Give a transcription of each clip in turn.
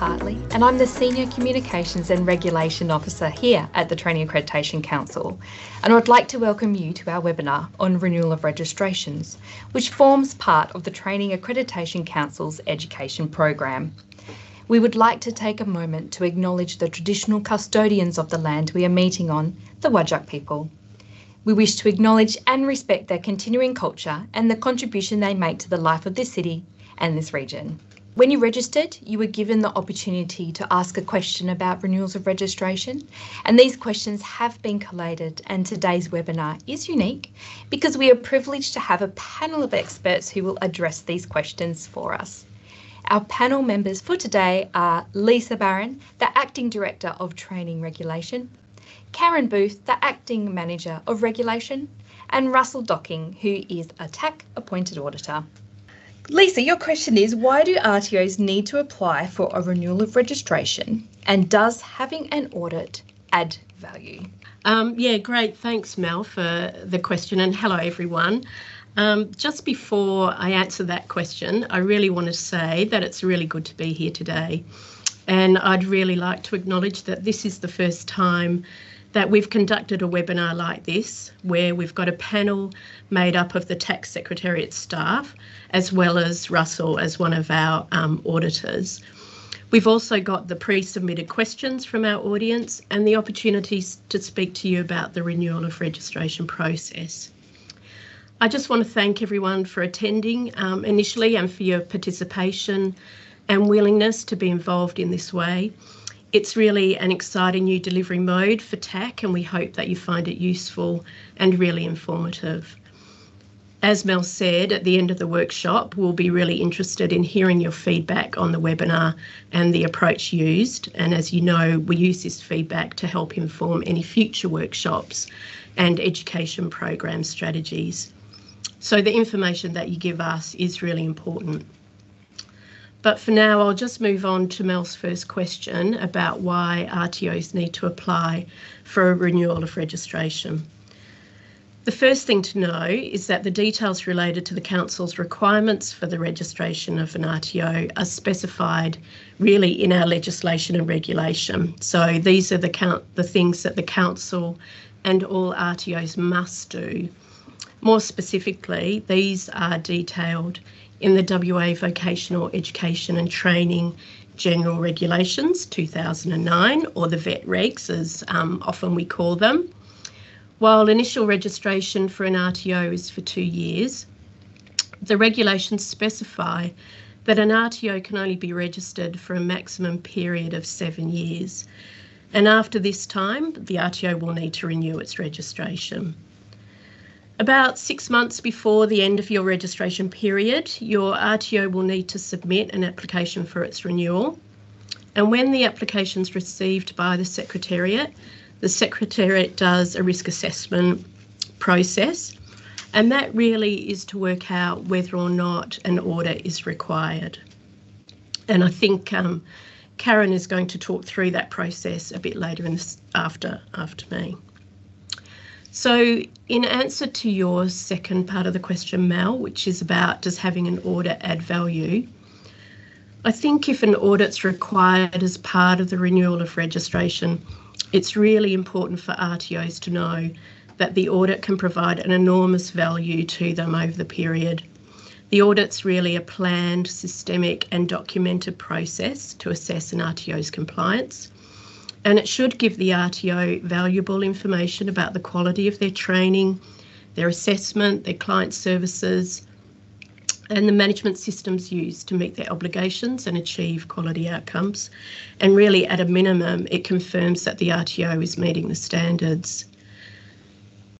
Hartley, and I'm the Senior Communications and Regulation Officer here at the Training Accreditation Council. And I'd like to welcome you to our webinar on renewal of registrations, which forms part of the Training Accreditation Council's education program. We would like to take a moment to acknowledge the traditional custodians of the land we are meeting on, the Whadjuk people. We wish to acknowledge and respect their continuing culture and the contribution they make to the life of this city and this region. When you registered, you were given the opportunity to ask a question about renewals of registration, and these questions have been collated. And today's webinar is unique because we are privileged to have a panel of experts who will address these questions for us. Our panel members for today are Lisa Barron, the Acting Director of Training Regulation, Caron Booth, the Acting Manager of Regulation, and Russell Docking, who is a TAC appointed auditor. Lisa, your question is why do RTOs need to apply for a renewal of registration and does having an audit add value? Um, yeah, great. Thanks, Mel, for the question, and hello, everyone. Um, just before I answer that question, I really want to say that it's really good to be here today. And I'd really like to acknowledge that this is the first time that we've conducted a webinar like this, where we've got a panel made up of the TAC's Secretariat staff, as well as Russell as one of our um, auditors. We've also got the pre-submitted questions from our audience and the opportunities to speak to you about the renewal of registration process. I just want to thank everyone for attending um, initially and for your participation and willingness to be involved in this way. It's really an exciting new delivery mode for TAC, and we hope that you find it useful and really informative. As Mel said, at the end of the workshop, we'll be really interested in hearing your feedback on the webinar and the approach used. And as you know, we use this feedback to help inform any future workshops and education program strategies. So the information that you give us is really important. But for now, I'll just move on to Mel's first question about why RTOs need to apply for a renewal of registration. The first thing to know is that the details related to the Council's requirements for the registration of an RTO are specified really in our legislation and regulation. So these are the, count, the things that the Council and all RTOs must do. More specifically, these are detailed in the WA Vocational Education and Training General Regulations 2009, or the VET regs as um, often we call them. While initial registration for an RTO is for two years, the regulations specify that an RTO can only be registered for a maximum period of seven years. And after this time, the RTO will need to renew its registration. About six months before the end of your registration period, your RTO will need to submit an application for its renewal. And when the application is received by the Secretariat, the Secretariat does a risk assessment process. And that really is to work out whether or not an order is required. And I think um, Caron is going to talk through that process a bit later in this, after after me. So, in answer to your second part of the question, Mel, which is about does having an audit add value? I think if an audit's required as part of the renewal of registration, it's really important for RTOs to know that the audit can provide an enormous value to them over the period. The audit's really a planned, systemic, and documented process to assess an RTO's compliance and it should give the RTO valuable information about the quality of their training, their assessment, their client services, and the management systems used to meet their obligations and achieve quality outcomes. And really, at a minimum, it confirms that the RTO is meeting the standards.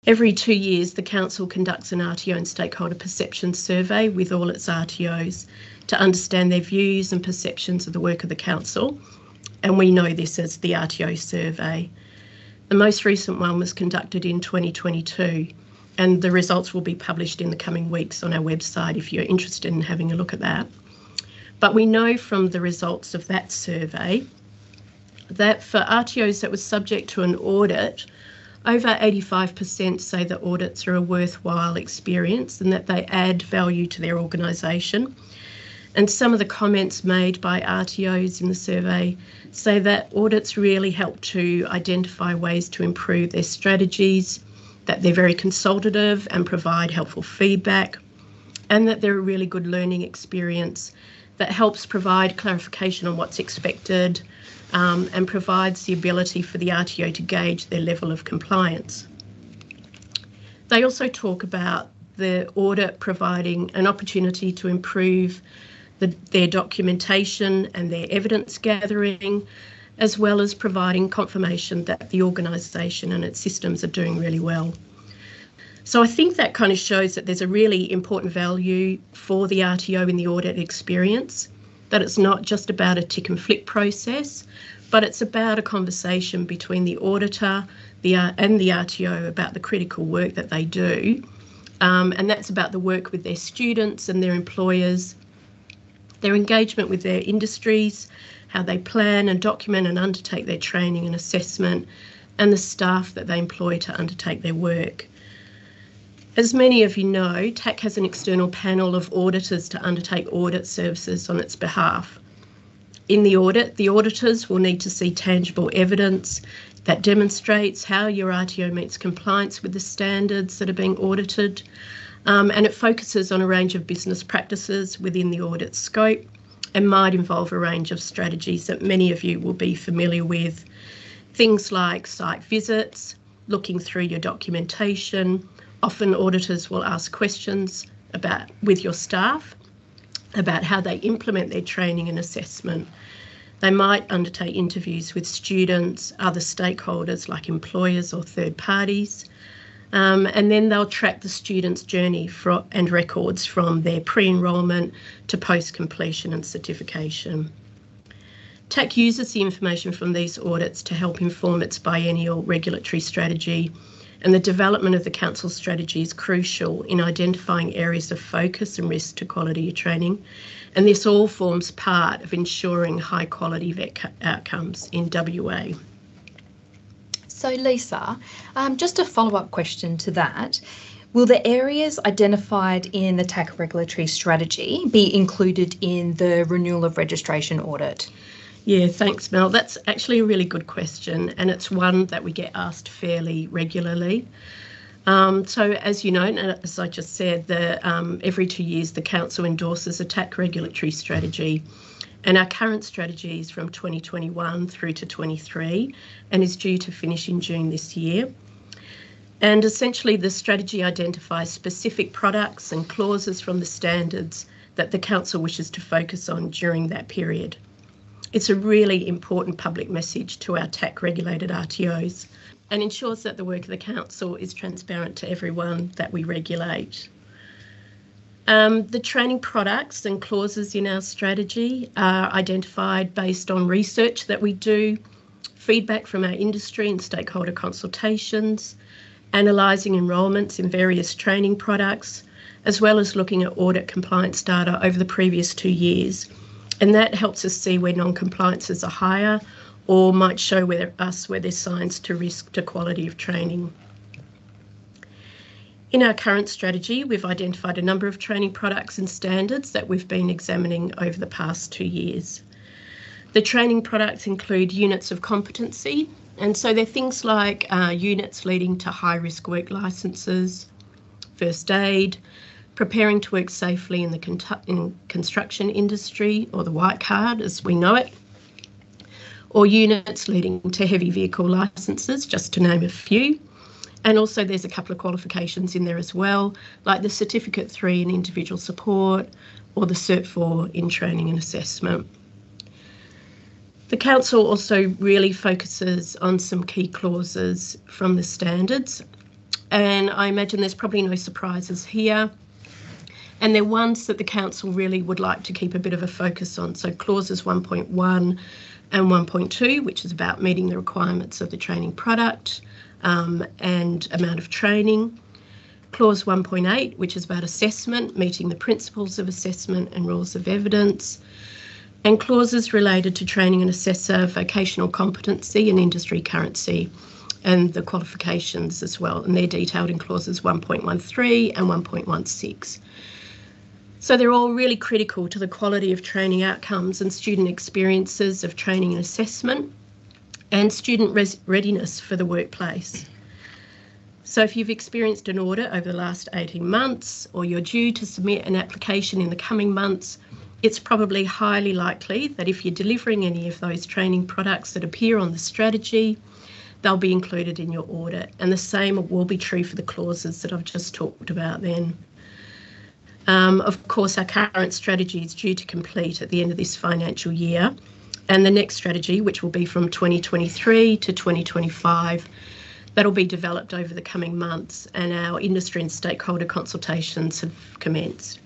Every two years, the Council conducts an RTO and stakeholder perception survey with all its RTOs to understand their views and perceptions of the work of the Council and we know this as the RTO survey. The most recent one was conducted in 2022, and the results will be published in the coming weeks on our website if you're interested in having a look at that. But we know from the results of that survey that for RTOs that were subject to an audit, over 85% say that audits are a worthwhile experience and that they add value to their organisation. And some of the comments made by RTOs in the survey say that audits really help to identify ways to improve their strategies, that they're very consultative and provide helpful feedback, and that they're a really good learning experience that helps provide clarification on what's expected um, and provides the ability for the RTO to gauge their level of compliance. They also talk about the audit providing an opportunity to improve the, their documentation and their evidence gathering, as well as providing confirmation that the organisation and its systems are doing really well. So I think that kind of shows that there's a really important value for the RTO in the audit experience, that it's not just about a tick and flick process, but it's about a conversation between the auditor the, uh, and the RTO about the critical work that they do. Um, and that's about the work with their students and their employers, their engagement with their industries, how they plan and document and undertake their training and assessment, and the staff that they employ to undertake their work. As many of you know, TAC has an external panel of auditors to undertake audit services on its behalf. In the audit, the auditors will need to see tangible evidence that demonstrates how your RTO meets compliance with the standards that are being audited, um, and it focuses on a range of business practices within the audit scope and might involve a range of strategies that many of you will be familiar with. Things like site visits, looking through your documentation, often auditors will ask questions about with your staff about how they implement their training and assessment. They might undertake interviews with students, other stakeholders like employers or third parties, um, and then they'll track the student's journey for, and records from their pre-enrolment to post-completion and certification. TAC uses the information from these audits to help inform its biennial regulatory strategy and the development of the council strategy is crucial in identifying areas of focus and risk to quality training. And this all forms part of ensuring high quality VET outcomes in WA. So, Lisa, um, just a follow up question to that. Will the areas identified in the TAC regulatory strategy be included in the renewal of registration audit? Yeah, thanks, Mel. That's actually a really good question, and it's one that we get asked fairly regularly. Um, so, as you know, as I just said, the, um, every two years the Council endorses a TAC regulatory strategy. And our current strategy is from 2021 through to 23 and is due to finish in June this year. And essentially, the strategy identifies specific products and clauses from the standards that the Council wishes to focus on during that period. It's a really important public message to our TAC regulated RTOs and ensures that the work of the Council is transparent to everyone that we regulate. Um, the training products and clauses in our strategy are identified based on research that we do, feedback from our industry and stakeholder consultations, analysing enrolments in various training products, as well as looking at audit compliance data over the previous two years and that helps us see where non-compliances are higher or might show whether us where there's signs to risk to quality of training. In our current strategy, we've identified a number of training products and standards that we've been examining over the past two years. The training products include units of competency, and so they're things like uh, units leading to high risk work licences, first aid, preparing to work safely in the con- in construction industry or the white card as we know it, or units leading to heavy vehicle licences, just to name a few. And also, there's a couple of qualifications in there as well, like the Certificate 3 in individual support or the Cert 4 in training and assessment. The Council also really focuses on some key clauses from the standards, and I imagine there's probably no surprises here and they're ones that the council really would like to keep a bit of a focus on. So clauses 1.1 and 1.2, which is about meeting the requirements of the training product um, and amount of training. Clause 1.8, which is about assessment, meeting the principles of assessment and rules of evidence. And clauses related to training and assessor, vocational competency and industry currency, and the qualifications as well. And they're detailed in clauses 1.13 and 1.16. So they're all really critical to the quality of training outcomes and student experiences of training and assessment and student readiness for the workplace. So if you've experienced an audit over the last 18 months or you're due to submit an application in the coming months, it's probably highly likely that if you're delivering any of those training products that appear on the strategy, they'll be included in your audit. And the same will be true for the clauses that I've just talked about then. Um, of course, our current strategy is due to complete at the end of this financial year. And the next strategy, which will be from 2023 to 2025, that'll be developed over the coming months, and our industry and stakeholder consultations have commenced.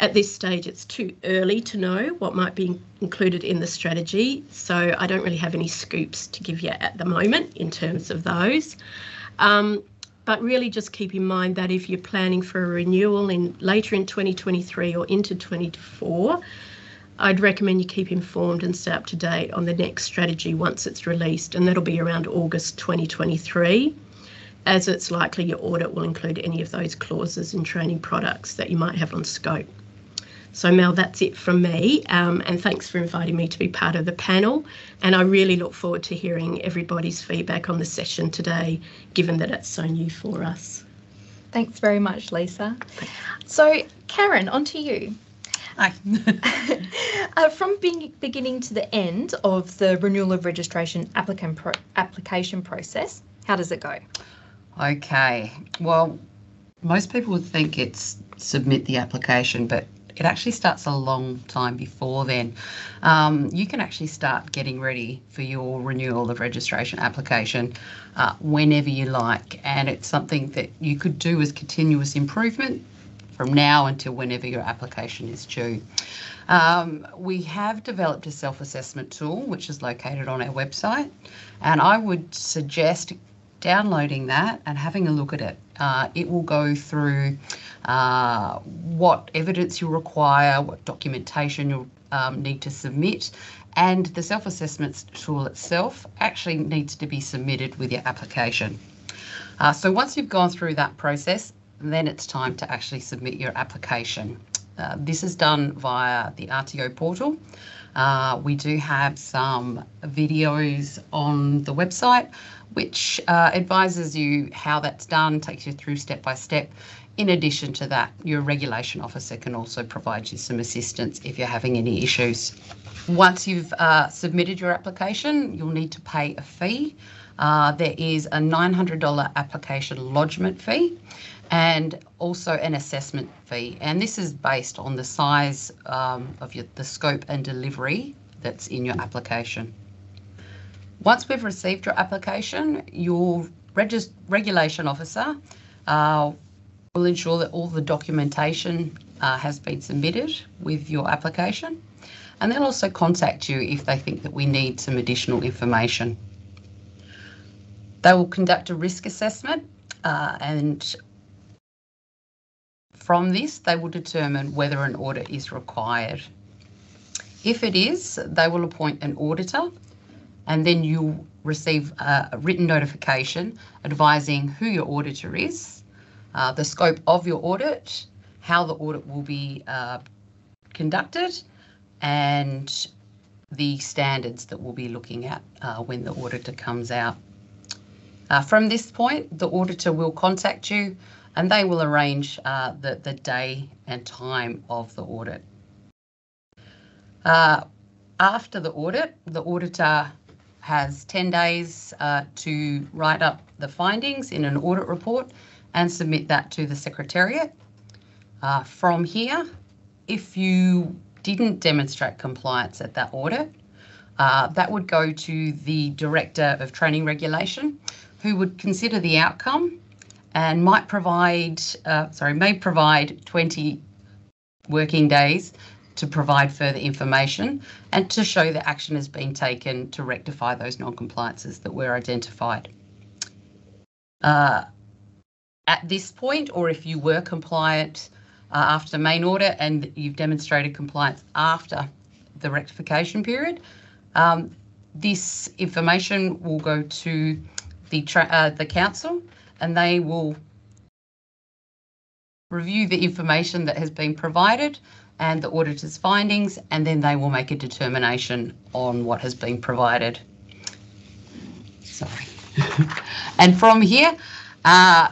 At this stage, it's too early to know what might be included in the strategy, so I don't really have any scoops to give you at the moment in terms of those. Um, but really just keep in mind that if you're planning for a renewal in later in 2023 or into 2024, I'd recommend you keep informed and stay up to date on the next strategy once it's released, and that'll be around August 2023, as it's likely your audit will include any of those clauses in training products that you might have on scope. So, Mel, that's it from me. Um, and thanks for inviting me to be part of the panel. And I really look forward to hearing everybody's feedback on the session today, given that it's so new for us. Thanks very much, Lisa. So, Caron, on to you. Hi. uh, from being, beginning to the end of the renewal of registration applicant pro- application process, how does it go? Okay. Well, most people would think it's submit the application, but it actually starts a long time before then. Um, you can actually start getting ready for your renewal of registration application uh, whenever you like, and it's something that you could do as continuous improvement from now until whenever your application is due. Um, we have developed a self assessment tool which is located on our website, and I would suggest downloading that and having a look at it. Uh, it will go through uh, what evidence you require, what documentation you'll um, need to submit, and the self assessment tool itself actually needs to be submitted with your application. Uh, so once you've gone through that process, then it's time to actually submit your application. Uh, this is done via the RTO portal. Uh, we do have some videos on the website which uh, advises you how that's done, takes you through step by step. In addition to that, your regulation officer can also provide you some assistance if you're having any issues. Once you've uh, submitted your application, you'll need to pay a fee. Uh, there is a $900 application lodgement fee and also an assessment fee. And this is based on the size um, of your, the scope and delivery that's in your application. Once we've received your application, your regulation officer uh, will ensure that all the documentation uh, has been submitted with your application. And they'll also contact you if they think that we need some additional information. They will conduct a risk assessment uh, and from this, they will determine whether an audit is required. If it is, they will appoint an auditor and then you'll receive a written notification advising who your auditor is, uh, the scope of your audit, how the audit will be uh, conducted, and the standards that we'll be looking at uh, when the auditor comes out. Uh, from this point, the auditor will contact you and they will arrange uh, the, the day and time of the audit. Uh, after the audit, the auditor has 10 days uh, to write up the findings in an audit report and submit that to the Secretariat. Uh, from here, if you didn't demonstrate compliance at that audit, uh, that would go to the Director of Training Regulation, who would consider the outcome and might provide, uh, sorry, may provide 20 working days to provide further information and to show that action has been taken to rectify those non-compliances that were identified. Uh, at this point, or if you were compliant uh, after main audit and you've demonstrated compliance after the rectification period, um, this information will go to the, uh, the council and they will review the information that has been provided and the auditor's findings, and then they will make a determination on what has been provided. Sorry. and from here, uh,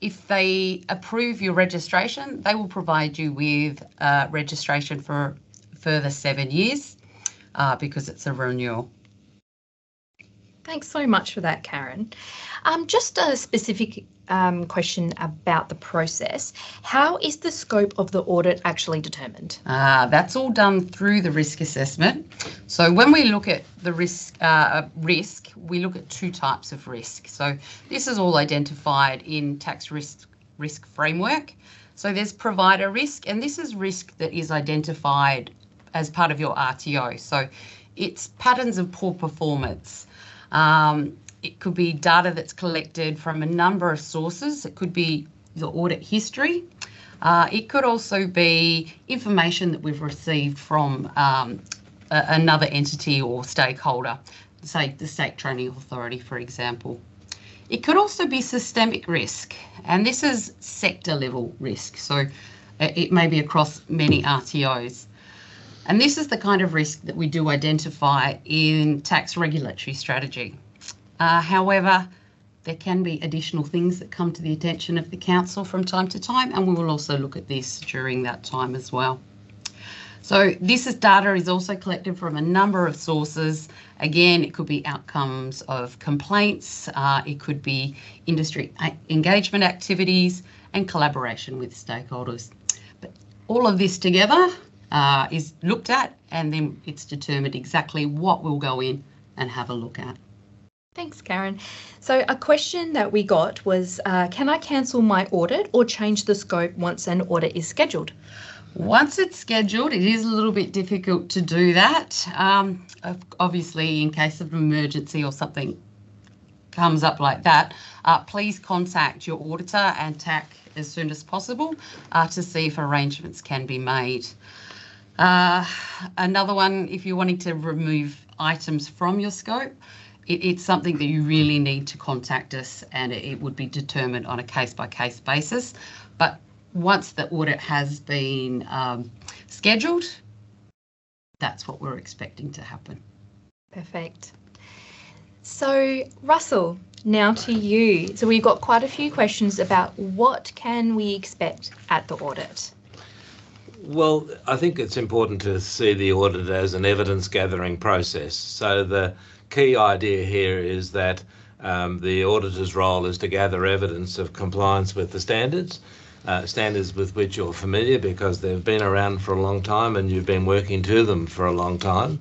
if they approve your registration, they will provide you with uh, registration for further seven years uh, because it's a renewal. Thanks so much for that, Caron. Um, just a specific um, question about the process. How is the scope of the audit actually determined? Uh, that's all done through the risk assessment. So when we look at the risk, uh, risk, we look at two types of risk. So this is all identified in TAC's risk risk framework. So there's provider risk, and this is risk that is identified as part of your RTO. So it's patterns of poor performance. Um, it could be data that's collected from a number of sources. It could be the audit history. Uh, it could also be information that we've received from um, a, another entity or stakeholder, say the State Training Authority, for example. It could also be systemic risk, and this is sector level risk. So uh, it may be across many RTOs. And this is the kind of risk that we do identify in TAC's regulatory strategy. Uh, however, there can be additional things that come to the attention of the council from time to time, and we will also look at this during that time as well. So this is data is also collected from a number of sources. Again, it could be outcomes of complaints, uh, it could be industry engagement activities and collaboration with stakeholders. But all of this together uh, is looked at and then it's determined exactly what will go in and have a look at. Thanks, Caron. So a question that we got was, uh, can I cancel my audit or change the scope once an audit is scheduled? Once it's scheduled, it is a little bit difficult to do that. Um, obviously, in case of an emergency or something comes up like that, uh, please contact your auditor and TAC as soon as possible uh, to see if arrangements can be made. Uh, another one, if you're wanting to remove items from your scope, it, it's something that you really need to contact us and it, it would be determined on a case by case basis. But once the audit has been um, scheduled, that's what we're expecting to happen. Perfect. So, Russell, now to you. So, we've got quite a few questions about what can we expect at the audit. Well, I think it's important to see the audit as an evidence gathering process. So the key idea here is that um, the auditor's role is to gather evidence of compliance with the standards, uh, standards with which you're familiar because they've been around for a long time and you've been working to them for a long time.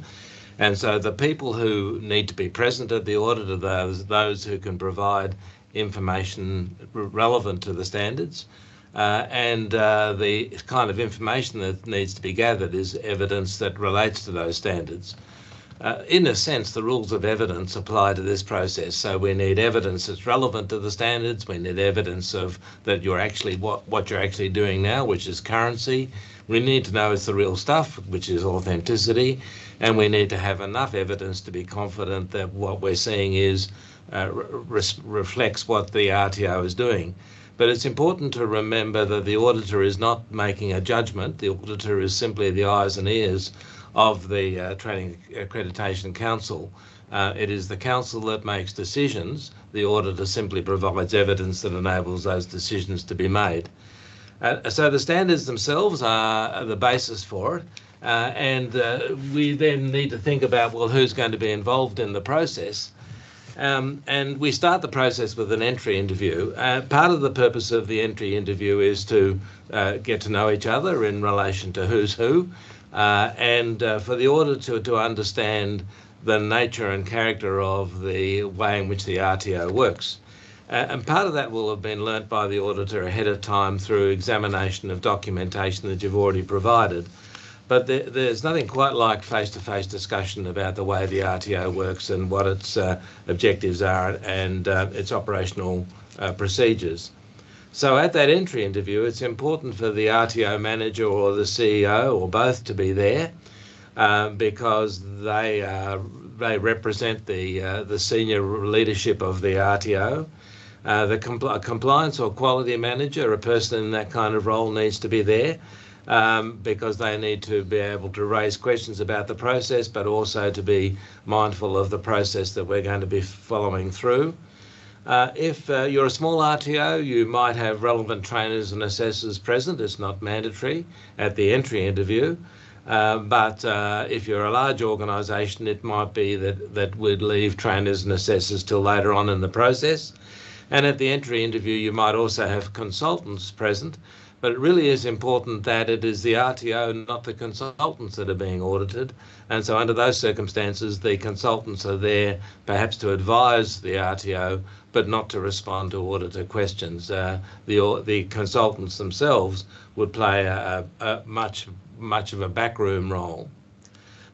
And so the people who need to be present at the audit are those, those who can provide information relevant to the standards. Uh, and uh, the kind of information that needs to be gathered is evidence that relates to those standards. Uh, in a sense, the rules of evidence apply to this process. So we need evidence that's relevant to the standards. We need evidence of that you're actually what what you're actually doing now, which is currency. We need to know it's the real stuff, which is authenticity, and we need to have enough evidence to be confident that what we're seeing is uh, re reflects what the RTO is doing. But it's important to remember that the auditor is not making a judgment. The auditor is simply the eyes and ears of the uh, Training Accreditation Council. Uh, it is the council that makes decisions. The auditor simply provides evidence that enables those decisions to be made. Uh, so the standards themselves are the basis for it. Uh, and uh, we then need to think about well, who's going to be involved in the process. Um, and we start the process with an entry interview. Uh, part of the purpose of the entry interview is to uh, get to know each other in relation to who's who, uh, and uh, for the auditor to, to understand the nature and character of the way in which the RTO works. Uh, and part of that will have been learnt by the auditor ahead of time through examination of documentation that you've already provided. But there, there's nothing quite like face-to-face discussion about the way the RTO works and what its uh, objectives are and uh, its operational uh, procedures. So at that entry interview, it's important for the RTO manager or the CEO or both to be there uh, because they they represent the uh, the senior leadership of the RTO. Uh, the compl- compliance or quality manager, a person in that kind of role, needs to be there um, because they need to be able to raise questions about the process, but also to be mindful of the process that we're going to be following through. Uh, if uh, you're a small RTO, you might have relevant trainers and assessors present. It's not mandatory at the entry interview. Uh, but uh, if you're a large organisation, it might be that, that we'd leave trainers and assessors till later on in the process. And at the entry interview, you might also have consultants present but it really is important that it is the RTO, not the consultants, that are being audited. And so, under those circumstances, the consultants are there perhaps to advise the RTO, but not to respond to auditor questions. Uh, the the consultants themselves would play a, a much much of a backroom role.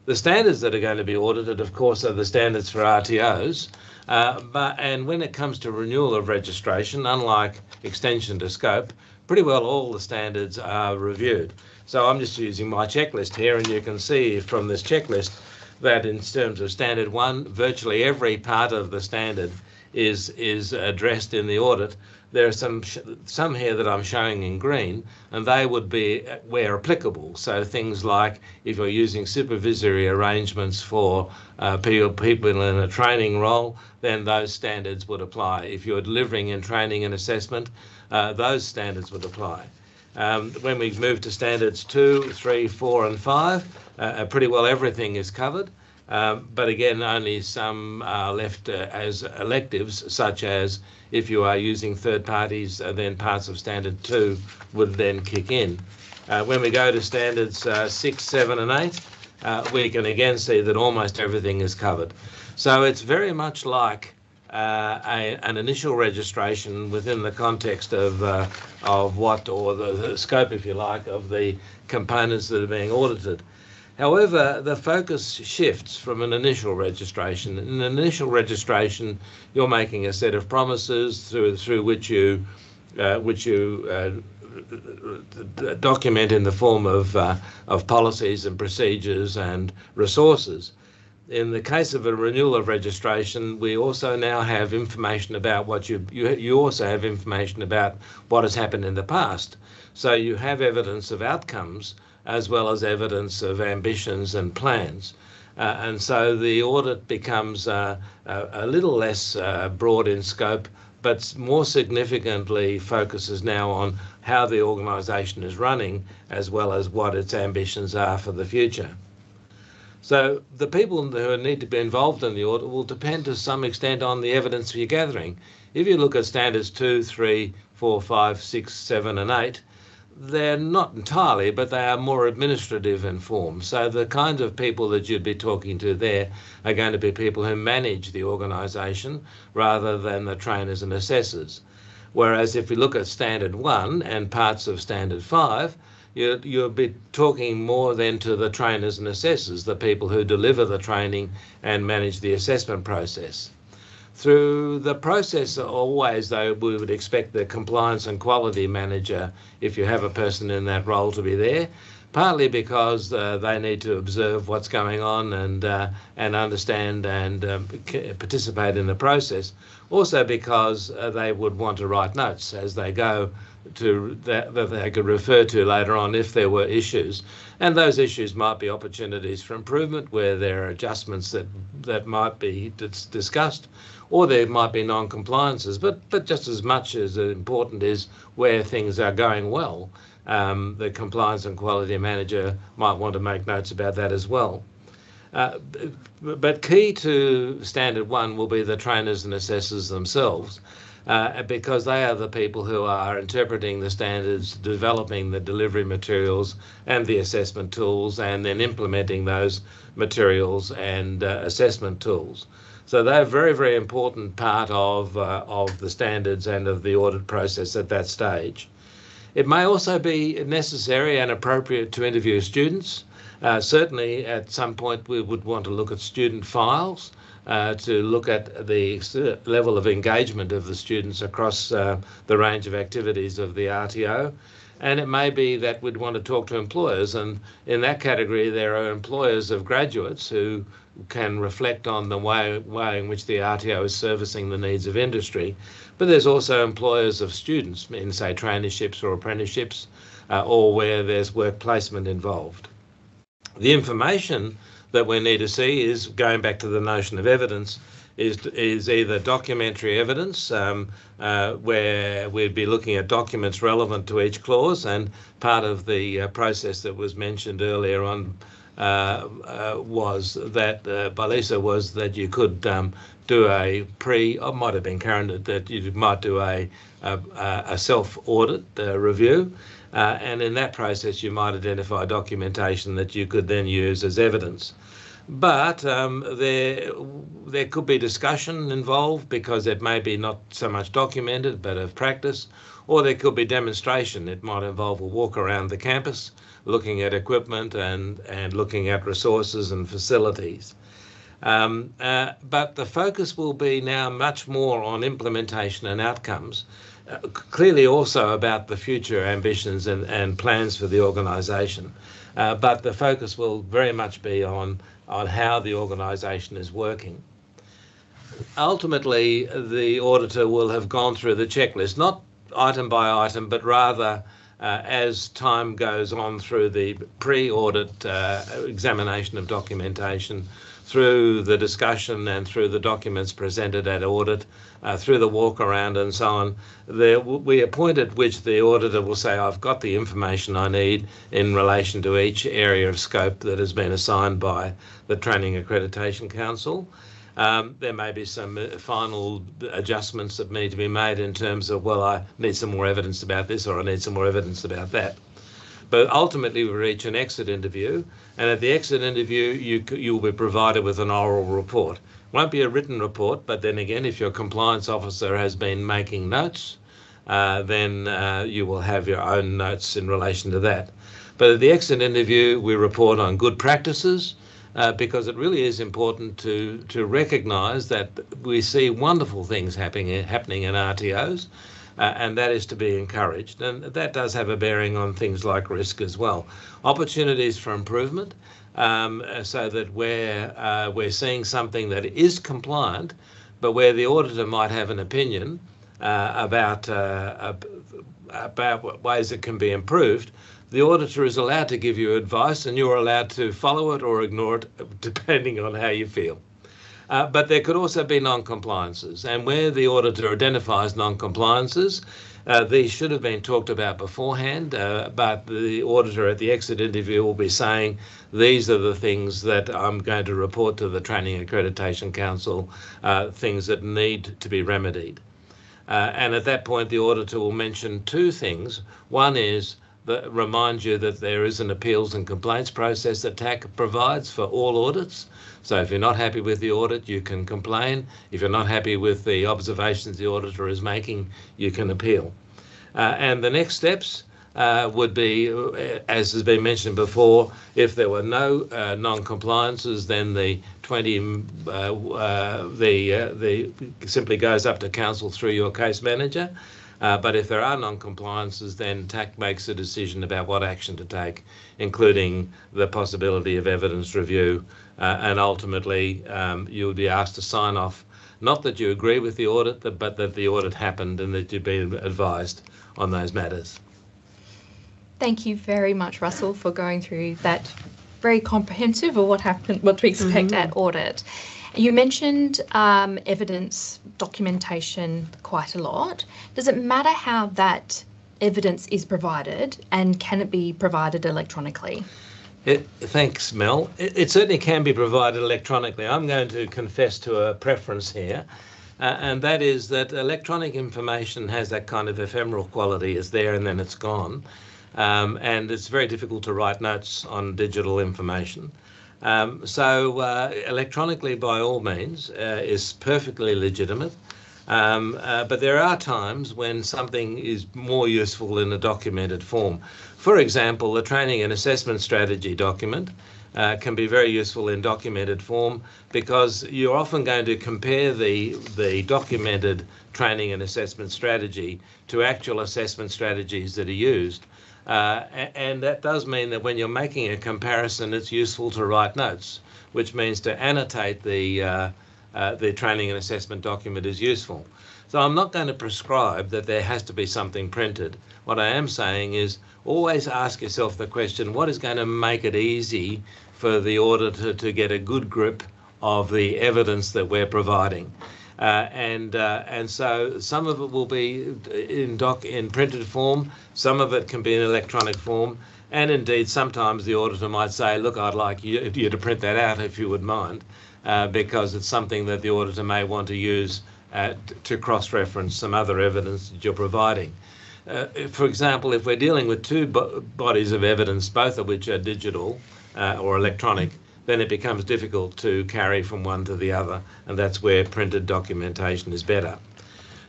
The standards that are going to be audited, of course, are the standards for RTOs. Uh, but and when it comes to renewal of registration, unlike extension to scope, pretty well all the standards are reviewed. So I'm just using my checklist here, and you can see from this checklist that in terms of standard one, virtually every part of the standard is is addressed in the audit. There are some some here that I'm showing in green, and they would be where applicable. So things like if you're using supervisory arrangements for uh, people in a training role, then those standards would apply. If you're delivering in training and assessment, uh, those standards would apply. Um, when we move to standards two, three, four, and five, uh, uh, pretty well everything is covered. Um, but again, only some are left uh, as electives, such as if you are using third parties, uh, then parts of standard two would then kick in. Uh, when we go to standards six, seven, and eight, we can again see that almost everything is covered. So it's very much like uh, a, an initial registration within the context of uh, of what or the, the, scope, if you like, of the components that are being audited. However, the focus shifts from an initial registration. In an initial registration, you're making a set of promises through through which you uh, which you uh, document in the form of uh, of policies and procedures and resources in the case of a renewal of registration, we also now have information about what you, you you also have information about what has happened in the past. So you have evidence of outcomes as well as evidence of ambitions and plans. Uh, and so the audit becomes uh, a, a, little less uh, broad in scope, but more significantly focuses now on how the organisation is running as well as what its ambitions are for the future. So the people who need to be involved in the audit will depend to some extent on the evidence you're gathering. If you look at standards two, three, four, five, six, seven, and 8, they're not entirely, but they are more administrative in form. So the kinds of people that you'd be talking to there are going to be people who manage the organisation rather than the trainers and assessors. Whereas if we look at standard one and parts of standard five, you, you'll be talking more then to the trainers and assessors, the people who deliver the training and manage the assessment process. Through the process, always, though, we would expect the compliance and quality manager, if you have a person in that role, to be there partly because uh, they need to observe what's going on and uh, and understand and um, participate in the process. Also because uh, they would want to write notes as they go to that, that they could refer to later on if there were issues. And those issues might be opportunities for improvement where there are adjustments that, that might be discussed, or there might be non-compliances. But, but just as much as important is where things are going well, um, the compliance and quality manager might want to make notes about that as well. Uh, but key to standard one will be the trainers and assessors themselves uh, because they are the people who are interpreting the standards, developing the delivery materials and the assessment tools, and then implementing those materials and uh, assessment tools. So they're a very, very important part of, uh, of the standards and of the audit process at that stage. It may also be necessary and appropriate to interview students. Uh, certainly, at some point, we would want to look at student files uh, to look at the level of engagement of the students across uh, the range of activities of the RTO. And it may be that we'd want to talk to employers, and in that category, there are employers of graduates who can reflect on the way, way in which the RTO is servicing the needs of industry. But there's also employers of students in, say, traineeships or apprenticeships, uh, or where there's work placement involved. The information that we need to see is going back to the notion of evidence is is either documentary evidence um, uh, where we'd be looking at documents relevant to each clause and part of the uh, process that was mentioned earlier on uh, uh was that uh, by Lisa was that you could um, do a pre, or might have been current that you might do a, a, a self audit uh, review. Uh, and in that process, you might identify documentation that you could then use as evidence. But um, there, there could be discussion involved because it may be not so much documented, but of practice, or there could be demonstration. It might involve a walk around the campus, looking at equipment and, and looking at resources and facilities. Um, uh, but the focus will be now much more on implementation and outcomes clearly also about the future ambitions and, and plans for the organisation. Uh, but the focus will very much be on, on how the organisation is working. Ultimately, the auditor will have gone through the checklist, not item by item, but rather uh, as time goes on through the pre-audit uh, examination of documentation, through the discussion and through the documents presented at audit, uh, through the walk around and so on, there will be at which the auditor will say, I've got the information I need in relation to each area of scope that has been assigned by the Training Accreditation Council. Um, there may be some uh, final adjustments that need to be made in terms of, well, I need some more evidence about this or I need some more evidence about that. But ultimately, we reach an exit interview, and at the exit interview, you you will be provided with an oral report. Won't be a written report, but then again, if your compliance officer has been making notes, uh, then uh, you will have your own notes in relation to that. But at the exit interview, we report on good practices. Uh, because it really is important to to recognise that we see wonderful things happening happening in RTOs, uh, and that is to be encouraged. And that does have a bearing on things like risk as well. Opportunities for improvement, um, so that where uh, we're seeing something that is compliant, but where the auditor might have an opinion uh, about uh, about ways it can be improved, the auditor is allowed to give you advice, and you're allowed to follow it or ignore it, depending on how you feel. Uh, but there could also be non-compliances, and where the auditor identifies non-compliances, uh, these should have been talked about beforehand, uh, but the auditor at the exit interview will be saying, these are the things that I'm going to report to the Training Accreditation Council, uh, things that need to be remedied. Uh, and at that point, the auditor will mention two things. One is that remind you that there is an appeals and complaints process that TAC provides for all audits. So if you're not happy with the audit, you can complain. If you're not happy with the observations the auditor is making, you can appeal. Uh, and the next steps uh, would be, uh, as has been mentioned before, if there were no uh, non-compliances, then the 20 uh, uh, the the simply goes up to council through your case manager. But if there are non-compliances, then TAC makes a decision about what action to take, including the possibility of evidence review, and ultimately um, you'll be asked to sign off, not that you agree with the audit, but that the audit happened and that you've been advised on those matters. Thank you very much, Russell, for going through that very comprehensive of what happened, what to expect mm-hmm. at audit. You mentioned um, evidence documentation quite a lot. Does it matter how that evidence is provided and can it be provided electronically? It, thanks, Mel. It, it, certainly can be provided electronically. I'm going to confess to a preference here, uh, and that is that electronic information has that kind of ephemeral quality. It's there and then it's gone. Um, and it's very difficult to write notes on digital information. Um, so uh, electronically, by all means, uh, is perfectly legitimate. Um, uh, but there are times when something is more useful in a documented form. For example, the training and assessment strategy document uh, can be very useful in documented form because you're often going to compare the, the documented training and assessment strategy to actual assessment strategies that are used. Uh, and that does mean that when you're making a comparison, it's useful to write notes, which means to annotate the uh, uh, the training and assessment document is useful. So I'm not going to prescribe that there has to be something printed. What I am saying is always ask yourself the question, what is going to make it easy for the auditor to get a good grip of the evidence that we're providing? Uh, and uh, and so some of it will be in doc in printed form, some of it can be in electronic form, and indeed sometimes the auditor might say, look, I'd like you, you to print that out if you would mind, uh, because it's something that the auditor may want to use uh, to cross-reference some other evidence that you're providing. Uh, for example, if we're dealing with two bo bodies of evidence, both of which are digital uh, or electronic, then it becomes difficult to carry from one to the other, and that's where printed documentation is better.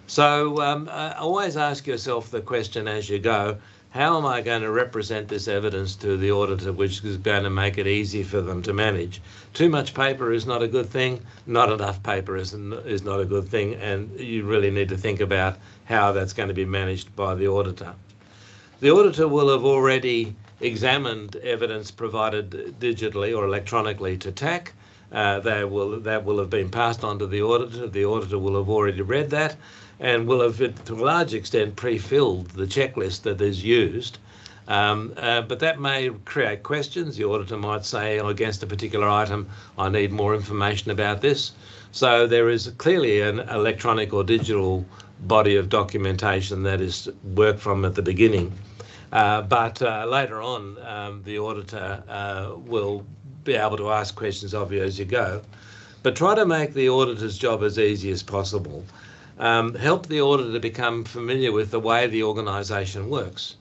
So um, uh, always ask yourself the question as you go, how am I going to represent this evidence to the auditor, which is going to make it easy for them to manage? Too much paper is not a good thing. Not enough paper is, is not a good thing, and you really need to think about how that's going to be managed by the auditor. The auditor will have already examined evidence provided digitally or electronically to TAC. Uh, they will, that will have been passed on to the auditor. The auditor will have already read that and will have, to a large extent, pre-filled the checklist that is used. Um, uh, but that may create questions. The auditor might say, against a particular item, I need more information about this. So there is clearly an electronic or digital body of documentation that is worked from at the beginning. Uh, but uh, later on, um, the auditor uh, will be able to ask questions of you as you go. But try to make the auditor's job as easy as possible. Um, help the auditor become familiar with the way the organisation works.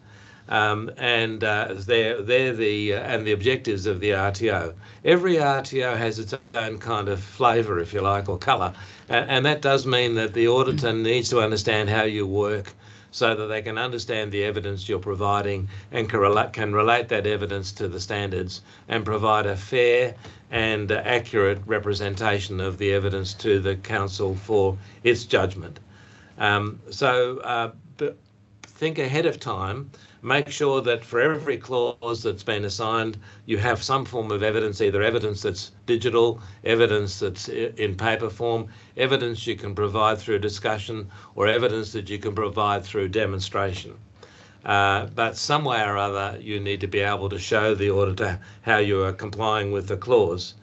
Um, and uh, they're, they're the uh, and the objectives of the RTO. Every RTO has its own kind of flavour, if you like, or colour, and, and that does mean that the auditor needs to understand how you work so that they can understand the evidence you're providing and can relate, can relate that evidence to the standards and provide a fair and accurate representation of the evidence to the council for its judgment. Um, so uh, think ahead of time make sure that for every clause that's been assigned, you have some form of evidence, either evidence that's digital, evidence that's in paper form, evidence you can provide through discussion, or evidence that you can provide through demonstration. Uh, but some way or other, you need to be able to show the auditor how you are complying with the clause.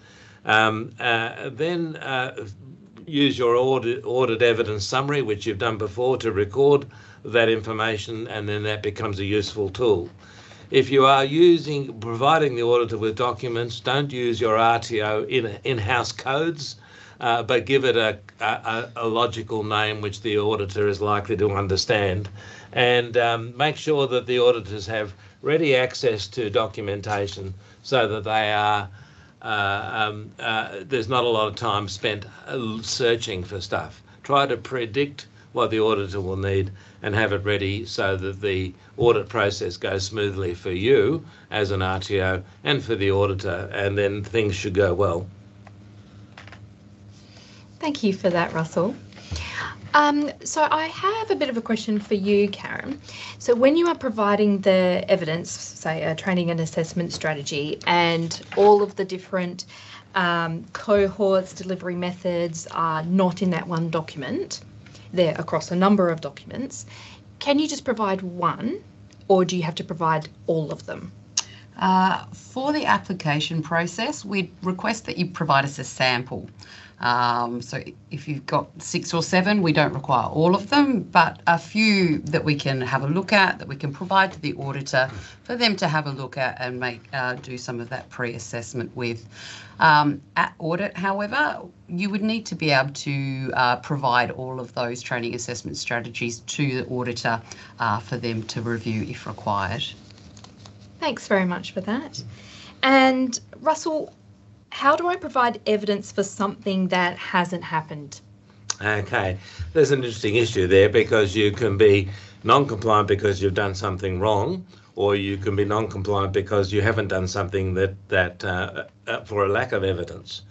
Um, uh, then uh, use your audit, audit evidence summary, which you've done before, to record that information, and then that becomes a useful tool. If you are using providing the auditor with documents, don't use your RTO in in-house codes, uh, but give it a, a, a, logical name which the auditor is likely to understand, and um, make sure that the auditors have ready access to documentation so that they are. Uh, um, uh, there's not a lot of time spent uh, searching for stuff. Try to predict what the auditor will need and have it ready so that the audit process goes smoothly for you as an RTO and for the auditor, and then things should go well. Thank you for that, Russell. Um, so I have a bit of a question for you, Caron. So when you are providing the evidence, say a training and assessment strategy, and all of the different um, cohorts, delivery methods are not in that one document, they're across a number of documents. Can you just provide one or do you have to provide all of them? Uh, for the application process, we'd request that you provide us a sample. Um, so if you've got six or seven, we don't require all of them, but a few that we can have a look at, that we can provide to the auditor for them to have a look at and make uh, do some of that pre-assessment with. Um, at audit, however, you would need to be able to uh, provide all of those training assessment strategies to the auditor uh, for them to review if required. Thanks very much for that. And Russell, how do I provide evidence for something that hasn't happened? Okay, there's an interesting issue there because you can be non-compliant because you've done something wrong, or you can be non-compliant because you haven't done something that that uh, uh, for a lack of evidence.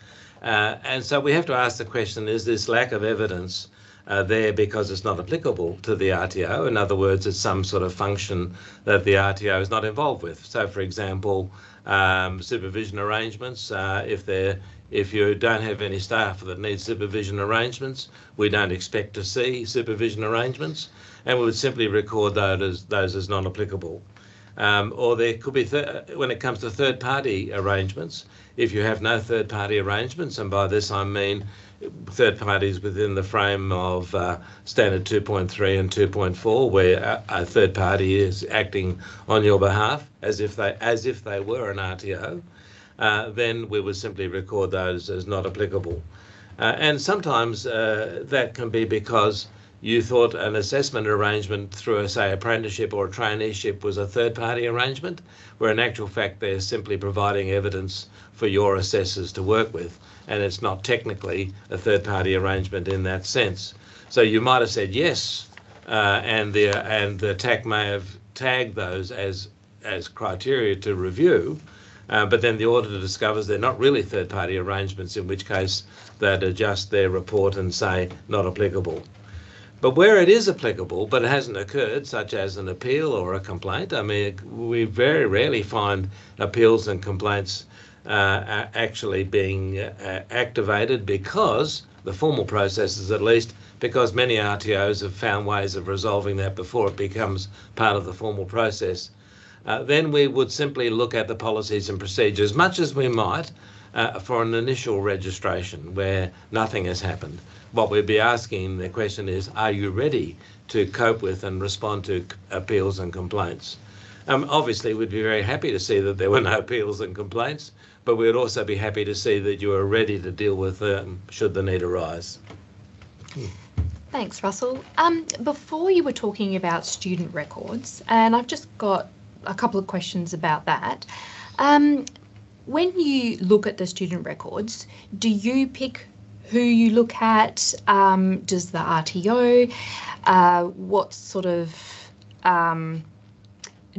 Uh, and so we have to ask the question: Is this lack of evidence uh, there because it's not applicable to the RTO? In other words, it's some sort of function that the RTO is not involved with. So, for example, um, supervision arrangements, uh, if they're if you don't have any staff that need supervision arrangements, we don't expect to see supervision arrangements, and we would simply record those as, those as non-applicable. Um, or there could be, when it comes to third party arrangements, if you have no third party arrangements, and by this I mean third parties within the frame of uh, standard 2.3 and 2.4 where a, a, third party is acting on your behalf as if they as if they were an RTO uh, then we would simply record those as not applicable. Uh, and sometimes uh, that can be because you thought an assessment arrangement through a say apprenticeship or a traineeship was a third party arrangement where in actual fact they're simply providing evidence for your assessors to work with and it's not technically a third party arrangement in that sense. So you might have said yes, uh, and the and the TAC may have tagged those as as criteria to review, uh, but then the auditor discovers they're not really third party arrangements, in which case they'd adjust their report and say not applicable. But where it is applicable, but it hasn't occurred, such as an appeal or a complaint, I mean, we very rarely find appeals and complaints uh, actually being uh, activated because the formal processes at least because many RTOs have found ways of resolving that before it becomes part of the formal process. Uh, then we would simply look at the policies and procedures, much as we might uh, for an initial registration where nothing has happened. What we'd be asking the question is, are you ready to cope with and respond to appeals and complaints? Um, obviously, we'd be very happy to see that there were no appeals and complaints, but we would also be happy to see that you are ready to deal with them should the need arise. Thanks, Russell. Um, before you were talking about student records, and I've just got a couple of questions about that. Um, when you look at the student records, do you pick who you look at? Um, does the RTO? Uh, what sort of um,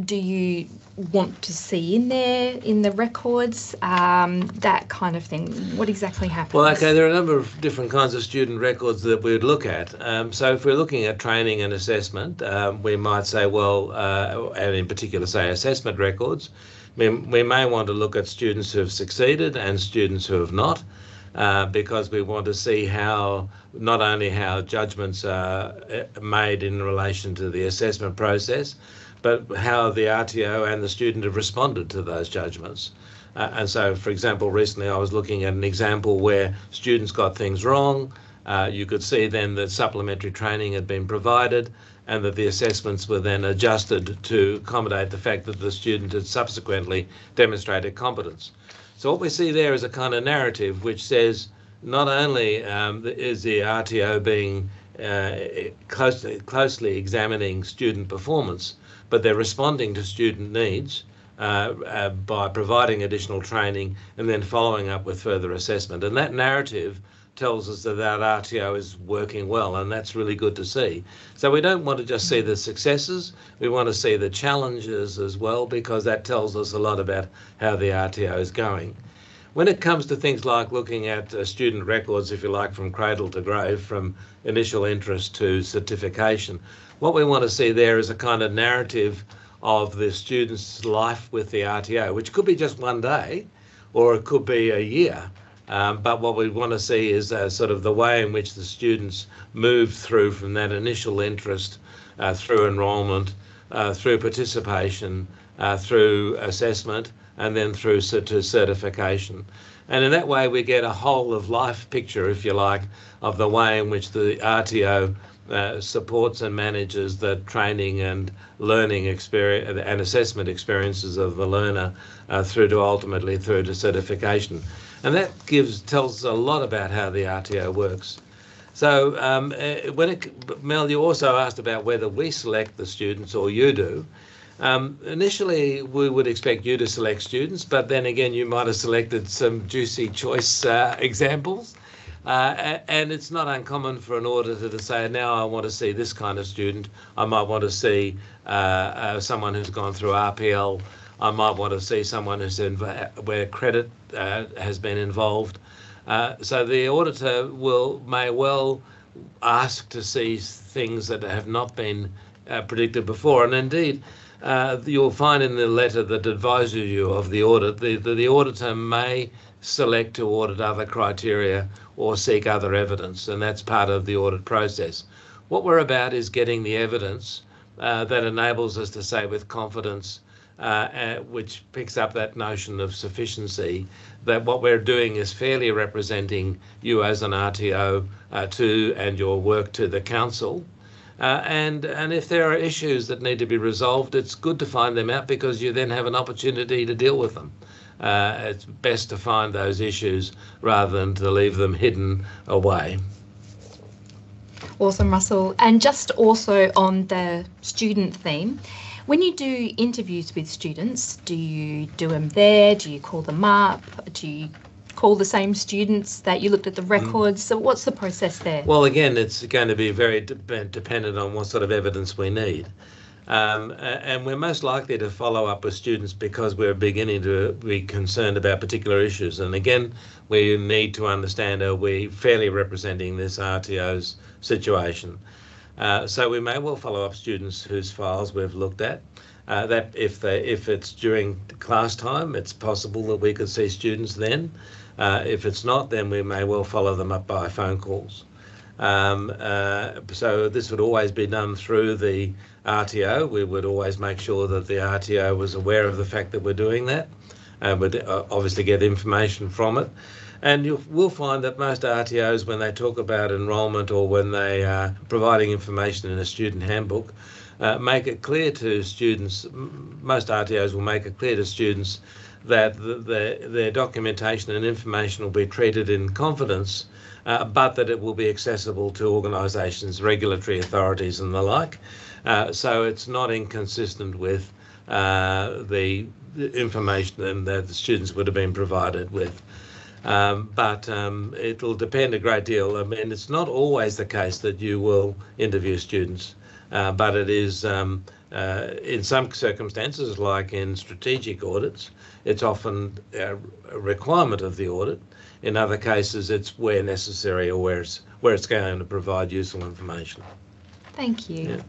do you want to see in there in the records um, that kind of thing what exactly happens well okay there are a number of different kinds of student records that we would look at um, so if we're looking at training and assessment um, we might say well uh, and in particular say assessment records we, we may want to look at students who have succeeded and students who have not uh, because we want to see how not only how judgments are uh, made in relation to the assessment process but how the RTO and the student have responded to those judgments. Uh, and so, for example, recently I was looking at an example where students got things wrong. Uh, you could see then that supplementary training had been provided and that the assessments were then adjusted to accommodate the fact that the student had subsequently demonstrated competence. So what we see there is a kind of narrative which says not only um, is the RTO being uh, closely, closely examining student performance, but they're responding to student needs uh, uh, by providing additional training and then following up with further assessment. And that narrative tells us that that RTO is working well, and that's really good to see. So we don't want to just see the successes, we want to see the challenges as well, because that tells us a lot about how the RTO is going. When it comes to things like looking at uh, student records, if you like, from cradle to grave, from initial interest to certification, what we want to see there is a kind of narrative of the student's life with the RTO, which could be just one day or it could be a year. Um, but what we want to see is uh, sort of the way in which the students move through from that initial interest uh, through enrolment, uh, through participation, uh, through assessment, and then through to certification. And in that way, we get a whole of life picture, if you like, of the way in which the RTO uh, supports and manages the training and learning experience and assessment experiences of the learner uh, through to ultimately through to certification. And that gives tells a lot about how the RTO works. So um, uh, when it, Mel, you also asked about whether we select the students or you do. Um, initially, we would expect you to select students, but then again, you might have selected some juicy choice uh, examples. Uh, and it's not uncommon for an auditor to say, now I want to see this kind of student. I might want to see uh, uh, someone who's gone through RPL. I might want to see someone who's in, where credit uh, has been involved. Uh, so the auditor will may well ask to see things that have not been uh, predicted before. And indeed, you'll find in the letter that advises you of the audit, the, the, the auditor may select to audit other criteria or seek other evidence, and that's part of the audit process. What we're about is getting the evidence uh, that enables us to say with confidence, uh, uh, which picks up that notion of sufficiency, that what we're doing is fairly representing you as an RTO uh, to and your work to the council. Uh, and and if there are issues that need to be resolved, it's good to find them out because you then have an opportunity to deal with them uh, it's best to find those issues rather than to leave them hidden away. Awesome, Russell. And just also on the student theme, when you do interviews with students, do you do them there? Do you call them up? Do you call the same students that you looked at the mm. records? So, what's the process there? Well, again, it's going to be very de- dependent on what sort of evidence we need. Um, and we're most likely to follow up with students because we're beginning to be concerned about particular issues. And again, we need to understand are we fairly representing this RTO's situation? Uh, so we may well follow up students whose files we've looked at. Uh, that if they if it's during class time, it's possible that we could see students then. Uh, if it's not, then we may well follow them up by phone calls. Um, uh, so this would always be done through the RTO. We would always make sure that the RTO was aware of the fact that we're doing that and would uh, obviously get information from it. And you will find that most RTOs, when they talk about enrolment or when they are providing information in a student handbook, uh, make it clear to students, most RTOs will make it clear to students that the, the, their documentation and information will be treated in confidence, uh, but that it will be accessible to organisations, regulatory authorities, and the like. Uh, so it's not inconsistent with uh, the, the, information that the students would have been provided with. Um, but um, it'll depend a great deal. I mean, it's not always the case that you will interview students, uh, but it is um, uh, in some circumstances, like in strategic audits, it's often a requirement of the audit. In other cases, it's where necessary or where it's, where it's going to provide useful information. Thank you. Yeah.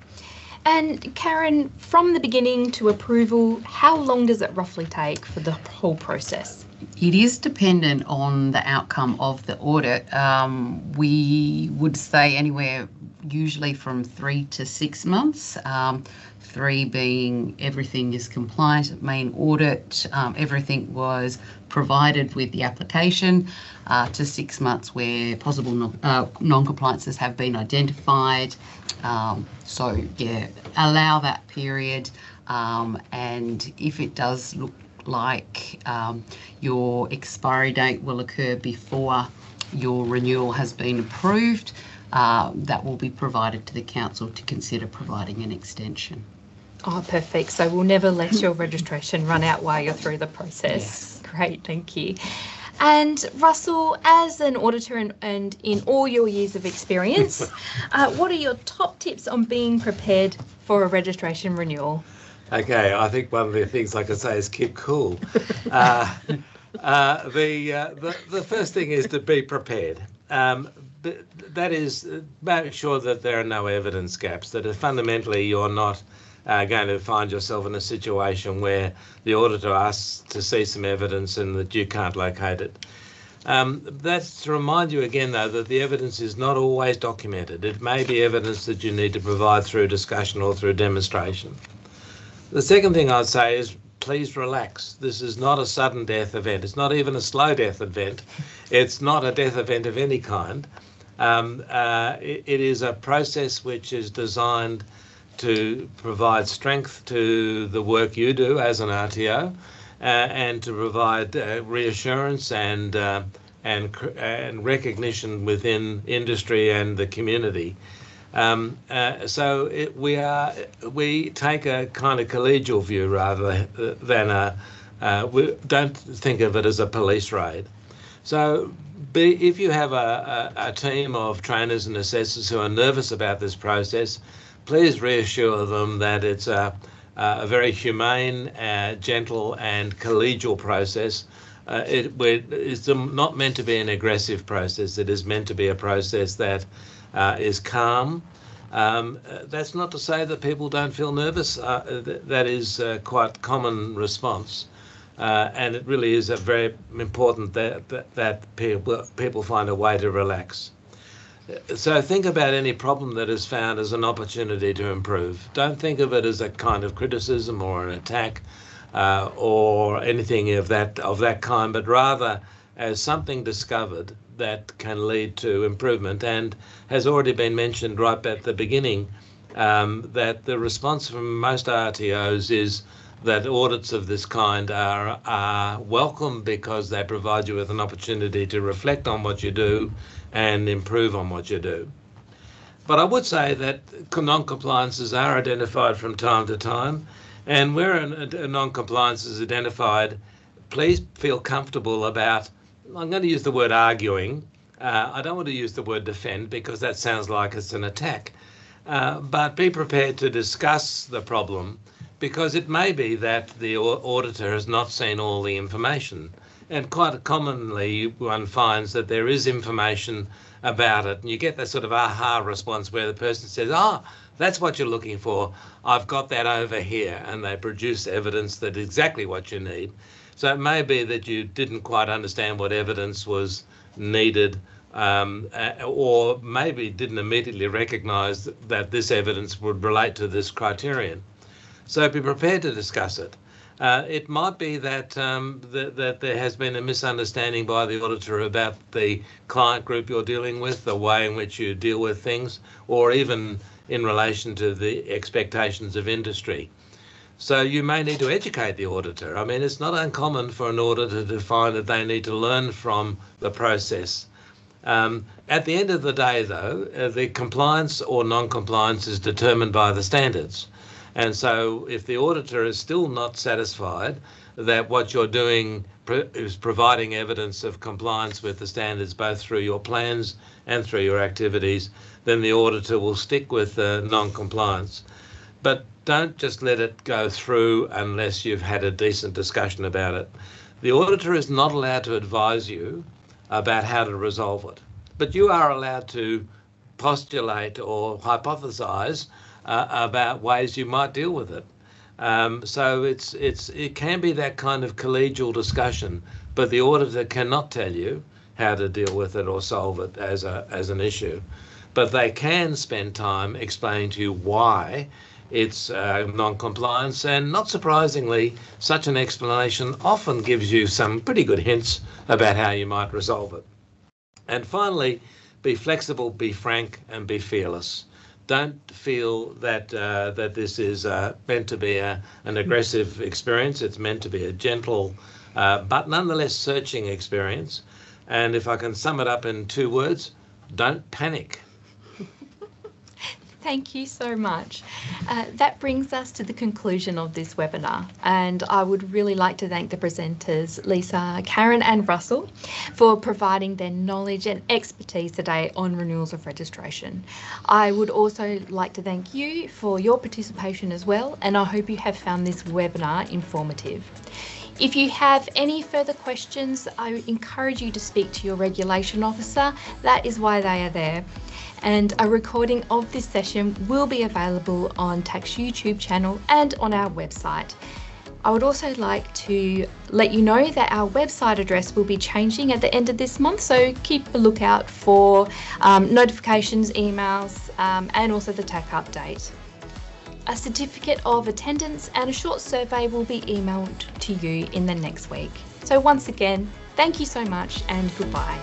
And Caron, from the beginning to approval, how long does it roughly take for the whole process? It is dependent on the outcome of the audit. Um, we would say anywhere usually from three to six months. Um, three being everything is compliant, main audit, um, everything was provided with the application, uh, to six months where possible non, uh, non-compliances have been identified, um, so yeah, allow that period. Um, and if it does look like um, your expiry date will occur before your renewal has been approved, uh, that will be provided to the council to consider providing an extension. Oh, perfect. So we'll never let your registration run out while you're through the process. Yes. Great, thank you. And Russell, as an auditor and, and in all your years of experience, uh, what are your top tips on being prepared for a registration renewal? Okay, I think one of the things I could say is keep cool. Uh, uh, the, uh, the the first thing is to be prepared. Um, that is, uh, make sure that there are no evidence gaps. That fundamentally you're not uh, going to find yourself in a situation where the auditor asks to see some evidence and that you can't locate it. Um, that's to remind you again, though, that the evidence is not always documented. It may be evidence that you need to provide through discussion or through demonstration. The second thing I'd say is please relax. This is not a sudden death event. It's not even a slow death event. It's not a death event of any kind. Um, uh, it, it is a process which is designed to provide strength to the work you do as an RTO, uh, and to provide uh, reassurance and uh, and and recognition within industry and the community. Um, uh, so it, we are we take a kind of collegial view rather than a uh, we don't think of it as a police raid. So be, if you have a, a, a team of trainers and assessors who are nervous about this process, please reassure them that it's a, a very humane, uh, gentle, and collegial process. Uh, it, it's not meant to be an aggressive process. It is meant to be a process that uh, is calm. Um, that's not to say that people don't feel nervous. Uh, th- that is uh, quite common response. Uh, and it really is a very important that, that, that people, people find a way to relax. So think about any problem that is found as an opportunity to improve. Don't think of it as a kind of criticism or an attack uh, or anything of that of that kind, but rather as something discovered that can lead to improvement. And has already been mentioned right at the beginning um, that the response from most RTOs is that audits of this kind are, are welcome because they provide you with an opportunity to reflect on what you do and improve on what you do. But I would say that non-compliances are identified from time to time, and where a non-compliance is identified, please feel comfortable about, I'm going to use the word arguing, uh, I don't want to use the word defend because that sounds like it's an attack, uh, but be prepared to discuss the problem because it may be that the auditor has not seen all the information. And quite commonly, one finds that there is information about it, and you get that sort of aha response where the person says, Ah, oh, that's what you're looking for. I've got that over here. And they produce evidence that exactly what you need. So it may be that you didn't quite understand what evidence was needed um, or maybe didn't immediately recognize that this evidence would relate to this criterion. So be prepared to discuss it. Uh, it might be that, um, that that there has been a misunderstanding by the auditor about the client group you're dealing with, the way in which you deal with things, or even in relation to the expectations of industry. So you may need to educate the auditor. I mean, it's not uncommon for an auditor to find that they need to learn from the process. Um, at the end of the day, though, uh, the compliance or non-compliance is determined by the standards. And so if the auditor is still not satisfied that what you're doing is providing evidence of compliance with the standards both through your plans and through your activities, then the auditor will stick with uh, non-compliance. But don't just let it go through unless you've had a decent discussion about it. The auditor is not allowed to advise you about how to resolve it, but you are allowed to postulate or hypothesize uh, about ways you might deal with it. Um, so it's it's it can be that kind of collegial discussion, but the auditor cannot tell you how to deal with it or solve it as a as an issue, but they can spend time explaining to you why it's uh, non-compliance, and not surprisingly, such an explanation often gives you some pretty good hints about how you might resolve it. And finally, be flexible, be frank, and be fearless don't feel that uh, that this is uh, meant to be a, an aggressive experience. It's meant to be a gentle, uh, but nonetheless searching experience. And if I can sum it up in two words, don't panic. Thank you so much. Uh, that brings us to the conclusion of this webinar and I would really like to thank the presenters Lisa, Caron and Russell for providing their knowledge and expertise today on renewals of registration. I would also like to thank you for your participation as well and I hope you have found this webinar informative. If you have any further questions, I encourage you to speak to your regulation officer. That is why they are there and a recording of this session will be available on TAC's YouTube channel and on our website. I would also like to let you know that our website address will be changing at the end of this month, so keep a lookout for um, notifications, emails, um, and also the TAC update. A certificate of attendance and a short survey will be emailed to you in the next week. So once again, thank you so much and goodbye.